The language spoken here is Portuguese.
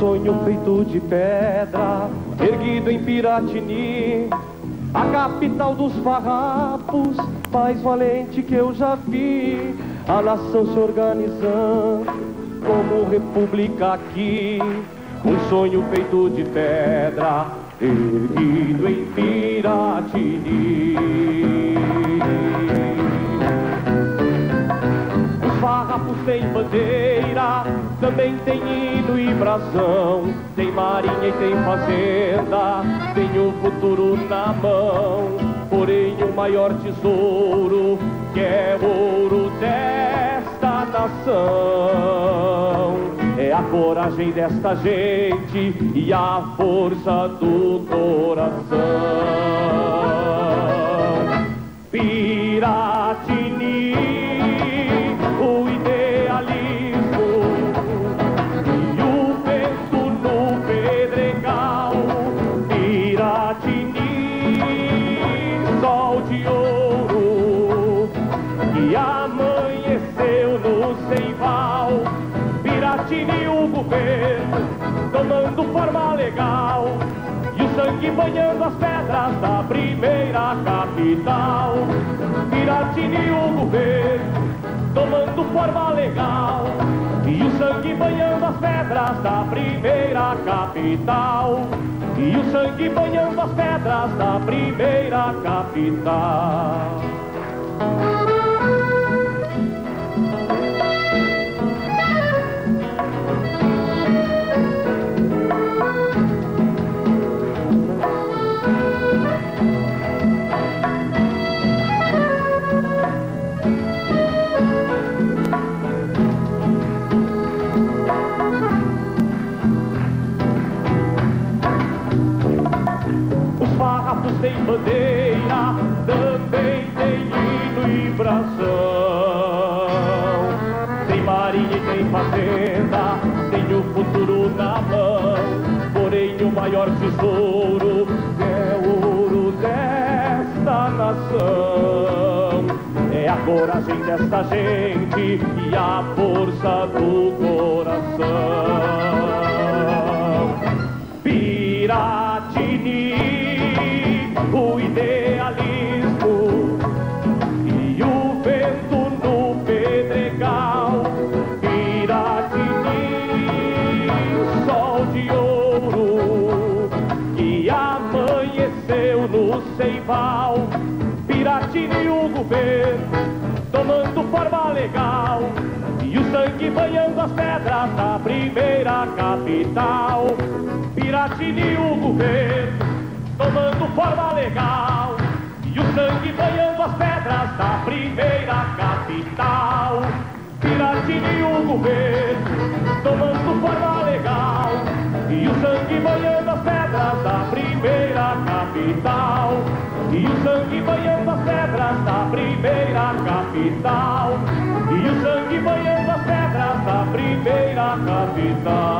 sonho feito de pedra, erguido em Piratini, a capital dos farrapos, mais valente que eu já vi, a nação se organizando como república aqui, um sonho feito de pedra, erguido em Piratini. Também tem hino e brasão, tem marinha e tem fazenda, tem o futuro na mão, porém o maior tesouro que é o ouro desta nação. É a coragem desta gente e a força do coração. Piratini, o governo tomando forma legal. E o sangue banhando as pedras da primeira capital. Piratini, o governo tomando forma legal. E o sangue banhando as pedras da primeira capital. E o sangue banhando as pedras da primeira capital. Têm bandeira, também tem hino e bração. Tem marinha e tem fazenda, tem o futuro na mão. Porém o maior tesouro é o ouro desta nação. É a coragem desta gente e a força do coração. No ceival. Piratini, o governo tomando forma legal. E o sangue banhando as pedras da primeira capital. Piratini, o governo, tomando forma legal. E o sangue banhando as pedras da primeira capital. Piratini, o governo, tomando forma legal. E o sangue banhando as pedras da primeira capital. E o sangue banhando as pedras da primeira capital. E o sangue banhando as pedras da primeira capital.